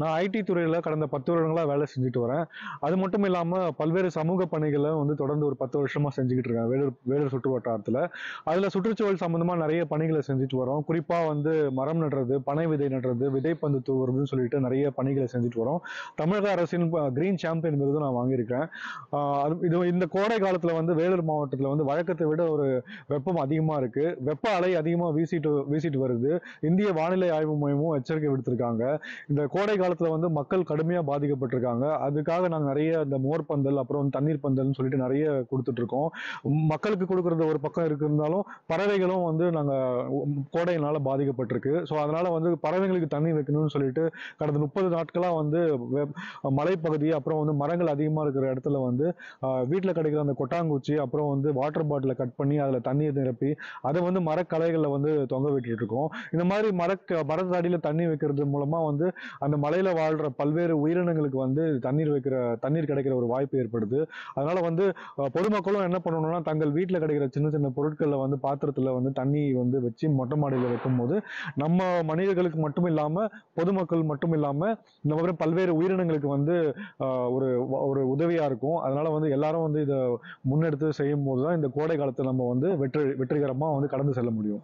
நான் ஐடி துறையில் கடந்த பத்து வருடங்களா வேலை செஞ்சுட்டு வரேன். அது மட்டும் இல்லாமல் பல்வேறு சமூக பணிகளை வந்து தொடர்ந்து ஒரு பத்து வருஷமாக செஞ்சுக்கிட்டு இருக்கேன். வேலூர் வேலூர் சுற்று வட்டாரத்தில். அதில் சுற்றுச்சூழல் சம்மந்தமாக நிறைய பணிகளை செஞ்சுட்டு வரோம். குறிப்பாக வந்து மரம் நடுறது பனை விதை நடுறது விதைப்பந்து தூவுறதுன்னு சொல்லிட்டு நிறைய பணிகளை செஞ்சுட்டு வரோம். தமிழக அரசின் கிரீன் சாம்பியன் விருது நான் வாங்கியிருக்கேன் அது இது இந்த கோடை காலத்தில் வந்து வேலூர் மாவட்டத்தில் வந்து வழக்கத்தை விட ஒரு வெப்பம் அதிகமாக இருக்குது வெப்ப அலை அதிகமாக வீசிட்டு வீசிட்டு வருது. இந்திய வானிலை ஆய்வு மையமும் எச்சரிக்கை விடுத்திருக்காங்க. இந்த கோடை காலத்தில் வந்து மக்கள் கடுமையாக பாதிக்கப்பட்டிருக்காங்க. அதுக்காக நாங்கள் நிறைய இந்த மோர் பந்தல் அப்புறம் தண்ணீர் பந்தல்னு சொல்லிட்டு நிறைய கொடுத்துட்டு இருக்கோம் மக்களுக்கு கொடுக்குறது ஒரு பக்கம் இருக்கு இருந்தாலும் பறவைகளும் வந்து நாங்கள் கோடையினால பாதிக்கப்பட்டிருக்கு. ஸோ அதனால வந்து பறவைகளுக்கு தண்ணி வைக்கணும்னு சொல்லிட்டு கடந்த முப்பது நாட்களாக வந்து மலைப்பகுதி அப்புறம் வந்து மரங்கள் அதிகமாக இருக்கிற இடத்துல வந்து வீட்டில் கிடைக்கிற அந்த கொட்டாங்குச்சி அப்புறம் வந்து வாட்டர் பாட்டிலை கட் பண்ணி அதில் தண்ணீர் நிரப்பி அதை வந்து மரக்கலைகளில் வந்து தொங்க விட்டுட்டு இருக்கோம் இந்த மாதிரி மர மரத்தடியில் தண்ணி வைக்கிறது மூலமாக வந்து அந்த மலை மலையில் வாழ்கிற பல்வேறு உயிரினங்களுக்கு வந்து தண்ணீர் வைக்கிற தண்ணீர் கிடைக்கிற ஒரு வாய்ப்பு ஏற்படுது. அதனால வந்து பொதுமக்களும் என்ன பண்ணணும்னா தங்கள் வீட்டில் கிடைக்கிற சின்ன சின்ன பொருட்களில் வந்து பாத்திரத்தில் வந்து தண்ணி வந்து வச்சு மொட்டை மாடியில் வைக்கும்போது நம்ம மனிதர்களுக்கு மட்டும் இல்லாமல் பொதுமக்கள் மட்டும் இல்லாமல் இந்த மாதிரி பல்வேறு உயிரினங்களுக்கு வந்து ஒரு ஒரு உதவியா இருக்கும். அதனால வந்து எல்லாரும் வந்து இதை முன்னெடுத்து செய்யும் போது தான் இந்த கோடை காலத்தை நம்ம வந்து வெற்றி வெற்றிகரமாக வந்து கடந்து செல்ல முடியும்.